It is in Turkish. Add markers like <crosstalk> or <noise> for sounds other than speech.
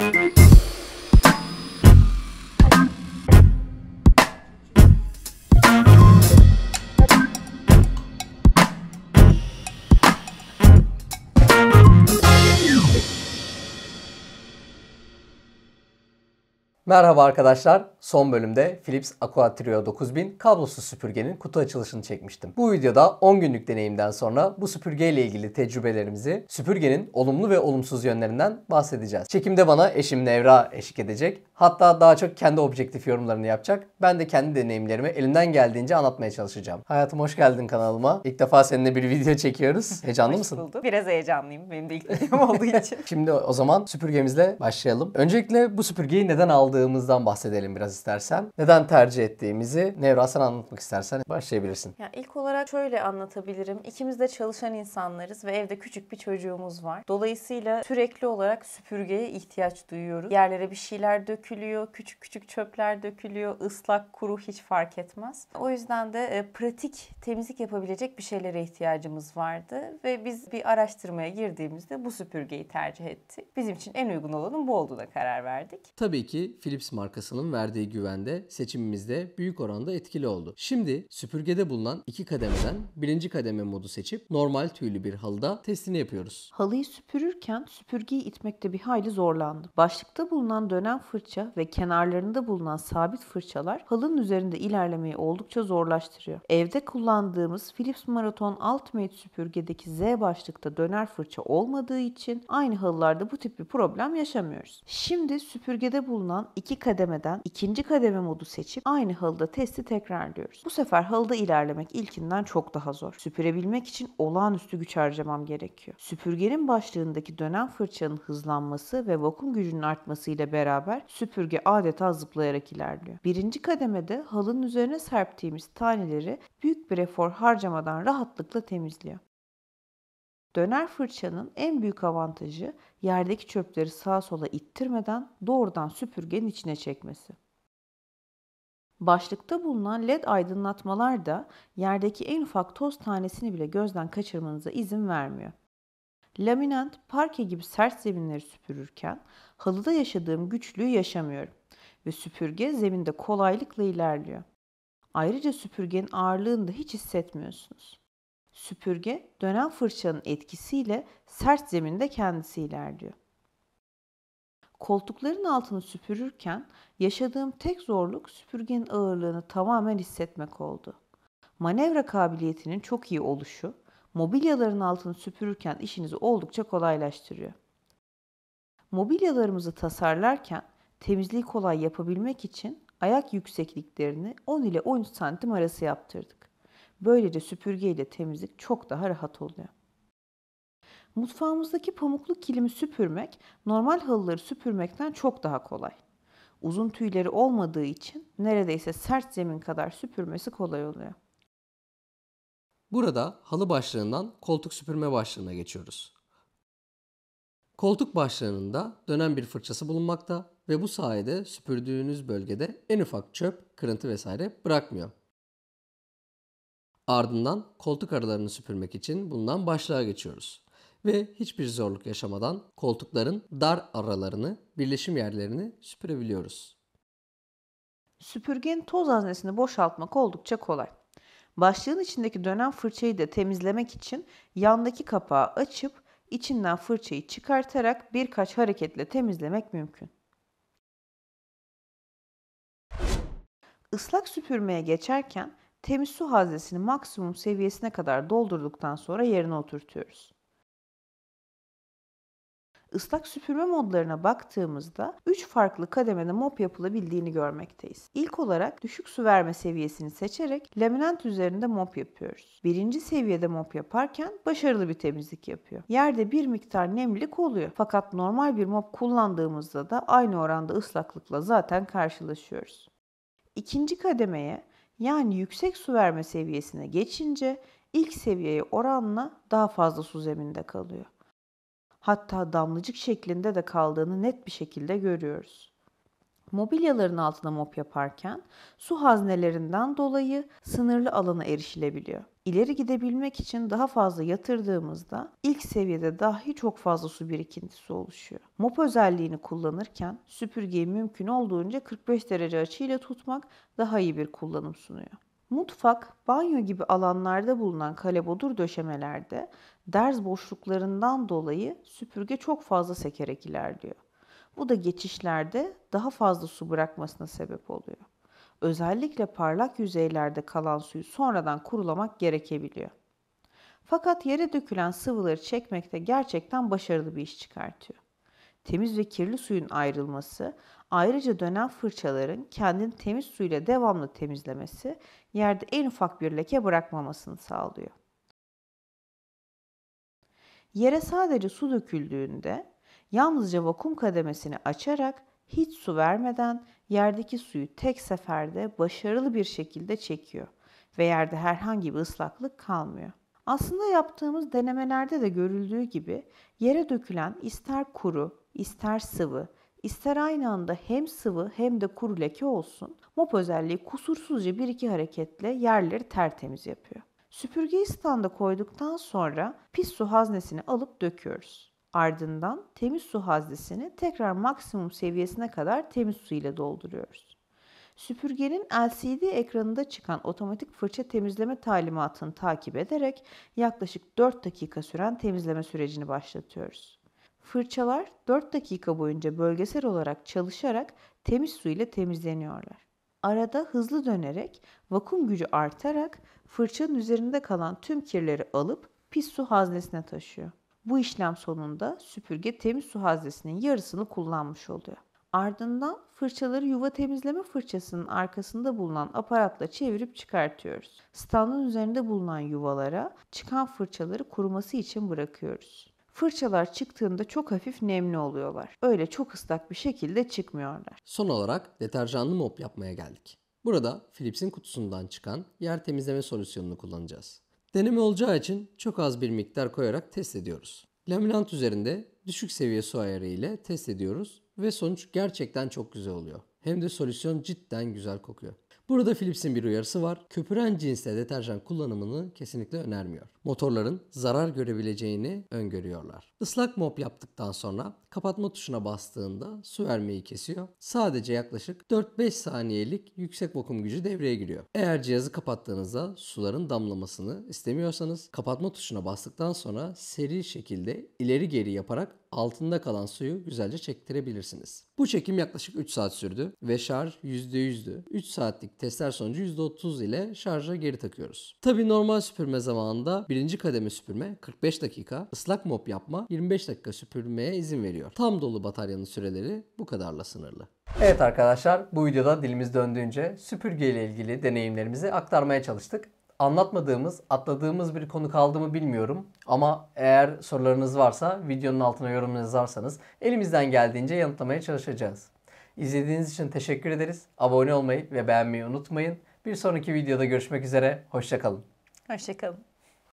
Thank you. Merhaba arkadaşlar. Son bölümde Philips Aqua Trio 9000 kablosuz süpürgenin kutu açılışını çekmiştim. Bu videoda 10 günlük deneyimden sonra bu süpürge ile ilgili tecrübelerimizi, süpürgenin olumlu ve olumsuz yönlerinden bahsedeceğiz. Çekimde bana eşim Nevra eşlik edecek. Hatta daha çok kendi objektif yorumlarını yapacak. Ben de kendi deneyimlerimi elimden geldiğince anlatmaya çalışacağım. Hayatım hoş geldin kanalıma. İlk defa seninle bir video çekiyoruz. <laughs> Heyecanlı Hoş mısın? bulduk. Biraz heyecanlıyım. Benim de ilk videom olduğu <laughs> için. Şimdi o zaman süpürgemizle başlayalım. Öncelikle bu süpürgeyi neden aldığımızdan bahsedelim biraz istersen. Neden tercih ettiğimizi Nevra sen anlatmak istersen başlayabilirsin. Ya ilk olarak şöyle anlatabilirim. İkimiz de çalışan insanlarız ve evde küçük bir çocuğumuz var. Dolayısıyla sürekli olarak süpürgeye ihtiyaç duyuyoruz. Yerlere bir şeyler dökülüyor, küçük küçük çöpler dökülüyor, ıslak, kuru hiç fark etmez. O yüzden de e, pratik temizlik yapabilecek bir şeylere ihtiyacımız vardı ve biz bir araştırmaya girdiğimizde bu süpürgeyi tercih ettik. Bizim için en uygun olanın bu olduğuna karar verdik. Tabii ki Philips markasının verdiği güvende seçimimizde büyük oranda etkili oldu. Şimdi süpürgede bulunan iki kademeden birinci kademe modu seçip normal tüylü bir halıda testini yapıyoruz. Halıyı süpürürken süpürgeyi itmekte bir hayli zorlandım. Başlıkta bulunan dönen fırça ve kenarlarında bulunan sabit fırçalar halının üzerinde ilerlemeyi oldukça zorlaştırıyor. Evde kullandığımız Philips Marathon Ultimate süpürgedeki Z başlıkta döner fırça olmadığı için aynı halılarda bu tip bir problem yaşamıyoruz. Şimdi süpürgede bulunan iki kademeden ikinci kademe modu seçip aynı halıda testi tekrarlıyoruz. Bu sefer halıda ilerlemek ilkinden çok daha zor. Süpürebilmek için olağanüstü güç harcamam gerekiyor. Süpürgenin başlığındaki dönen fırçanın hızlanması ve vakum gücünün artmasıyla beraber süpürge adeta zıplayarak ilerliyor. Birinci kademede halının üzerine serptiğimiz taneleri büyük bir efor harcamadan rahatlıkla temizliyor. Döner fırçanın en büyük avantajı yerdeki çöpleri sağa sola ittirmeden doğrudan süpürgenin içine çekmesi. Başlıkta bulunan led aydınlatmalar da yerdeki en ufak toz tanesini bile gözden kaçırmanıza izin vermiyor. Laminant, parke gibi sert zeminleri süpürürken halıda yaşadığım güçlüğü yaşamıyorum ve süpürge zeminde kolaylıkla ilerliyor. Ayrıca süpürgenin ağırlığını da hiç hissetmiyorsunuz. Süpürge dönen fırçanın etkisiyle sert zeminde kendisi ilerliyor. Koltukların altını süpürürken yaşadığım tek zorluk süpürgenin ağırlığını tamamen hissetmek oldu. Manevra kabiliyetinin çok iyi oluşu, mobilyaların altını süpürürken işinizi oldukça kolaylaştırıyor. Mobilyalarımızı tasarlarken temizliği kolay yapabilmek için ayak yüksekliklerini 10 ile 13 santim arası yaptırdık. Böylece süpürge ile temizlik çok daha rahat oluyor. Mutfağımızdaki pamuklu kilimi süpürmek normal halıları süpürmekten çok daha kolay. Uzun tüyleri olmadığı için neredeyse sert zemin kadar süpürmesi kolay oluyor. Burada halı başlığından koltuk süpürme başlığına geçiyoruz. Koltuk başlığında dönen bir fırçası bulunmakta ve bu sayede süpürdüğünüz bölgede en ufak çöp, kırıntı vesaire bırakmıyor. Ardından koltuk aralarını süpürmek için bundan başlığa geçiyoruz. Ve hiçbir zorluk yaşamadan koltukların dar aralarını, birleşim yerlerini süpürebiliyoruz. Süpürgenin toz haznesini boşaltmak oldukça kolay. Başlığın içindeki dönen fırçayı da temizlemek için yandaki kapağı açıp içinden fırçayı çıkartarak birkaç hareketle temizlemek mümkün. Islak süpürmeye geçerken temiz su haznesini maksimum seviyesine kadar doldurduktan sonra yerine oturtuyoruz. Islak süpürme modlarına baktığımızda 3 farklı kademede mop yapılabildiğini görmekteyiz. İlk olarak düşük su verme seviyesini seçerek laminant üzerinde mop yapıyoruz. Birinci seviyede mop yaparken başarılı bir temizlik yapıyor. Yerde bir miktar nemlilik oluyor. Fakat normal bir mop kullandığımızda da aynı oranda ıslaklıkla zaten karşılaşıyoruz. İkinci kademeye yani yüksek su verme seviyesine geçince ilk seviyeye oranla daha fazla su zeminde kalıyor hatta damlacık şeklinde de kaldığını net bir şekilde görüyoruz. Mobilyaların altına mop yaparken su haznelerinden dolayı sınırlı alana erişilebiliyor. İleri gidebilmek için daha fazla yatırdığımızda ilk seviyede dahi çok fazla su birikintisi oluşuyor. Mop özelliğini kullanırken süpürgeyi mümkün olduğunca 45 derece açıyla tutmak daha iyi bir kullanım sunuyor. Mutfak, banyo gibi alanlarda bulunan kalebodur döşemelerde derz boşluklarından dolayı süpürge çok fazla sekerek ilerliyor. Bu da geçişlerde daha fazla su bırakmasına sebep oluyor. Özellikle parlak yüzeylerde kalan suyu sonradan kurulamak gerekebiliyor. Fakat yere dökülen sıvıları çekmekte gerçekten başarılı bir iş çıkartıyor. Temiz ve kirli suyun ayrılması, ayrıca dönen fırçaların kendini temiz suyla devamlı temizlemesi, yerde en ufak bir leke bırakmamasını sağlıyor. Yere sadece su döküldüğünde yalnızca vakum kademesini açarak hiç su vermeden yerdeki suyu tek seferde başarılı bir şekilde çekiyor ve yerde herhangi bir ıslaklık kalmıyor. Aslında yaptığımız denemelerde de görüldüğü gibi yere dökülen ister kuru, ister sıvı, ister aynı anda hem sıvı hem de kuru leke olsun, mop özelliği kusursuzca bir iki hareketle yerleri tertemiz yapıyor. Süpürgeyi standa koyduktan sonra pis su haznesini alıp döküyoruz. Ardından temiz su haznesini tekrar maksimum seviyesine kadar temiz su ile dolduruyoruz. Süpürgenin LCD ekranında çıkan otomatik fırça temizleme talimatını takip ederek yaklaşık 4 dakika süren temizleme sürecini başlatıyoruz. Fırçalar 4 dakika boyunca bölgesel olarak çalışarak temiz su ile temizleniyorlar. Arada hızlı dönerek vakum gücü artarak fırçanın üzerinde kalan tüm kirleri alıp pis su haznesine taşıyor. Bu işlem sonunda süpürge temiz su haznesinin yarısını kullanmış oluyor. Ardından fırçaları yuva temizleme fırçasının arkasında bulunan aparatla çevirip çıkartıyoruz. Standın üzerinde bulunan yuvalara çıkan fırçaları kuruması için bırakıyoruz. Fırçalar çıktığında çok hafif nemli oluyorlar. Öyle çok ıslak bir şekilde çıkmıyorlar. Son olarak deterjanlı mop yapmaya geldik. Burada Philips'in kutusundan çıkan yer temizleme solüsyonunu kullanacağız. Deneme olacağı için çok az bir miktar koyarak test ediyoruz. Laminant üzerinde düşük seviye su ayarı ile test ediyoruz ve sonuç gerçekten çok güzel oluyor. Hem de solüsyon cidden güzel kokuyor. Burada Philips'in bir uyarısı var. Köpüren cinste deterjan kullanımını kesinlikle önermiyor. Motorların zarar görebileceğini öngörüyorlar. Islak mop yaptıktan sonra kapatma tuşuna bastığında su vermeyi kesiyor. Sadece yaklaşık 4-5 saniyelik yüksek vakum gücü devreye giriyor. Eğer cihazı kapattığınızda suların damlamasını istemiyorsanız kapatma tuşuna bastıktan sonra seri şekilde ileri geri yaparak altında kalan suyu güzelce çektirebilirsiniz. Bu çekim yaklaşık 3 saat sürdü ve şarj %100'dü. 3 saatlik testler sonucu %30 ile şarja geri takıyoruz. Tabi normal süpürme zamanında birinci kademe süpürme 45 dakika, ıslak mop yapma 25 dakika süpürmeye izin veriyor. Tam dolu bataryanın süreleri bu kadarla sınırlı. Evet arkadaşlar bu videoda dilimiz döndüğünce süpürge ile ilgili deneyimlerimizi aktarmaya çalıştık. Anlatmadığımız, atladığımız bir konu kaldı mı bilmiyorum. Ama eğer sorularınız varsa videonun altına yorum yazarsanız elimizden geldiğince yanıtlamaya çalışacağız. İzlediğiniz için teşekkür ederiz. Abone olmayı ve beğenmeyi unutmayın. Bir sonraki videoda görüşmek üzere. Hoşçakalın. Hoşçakalın.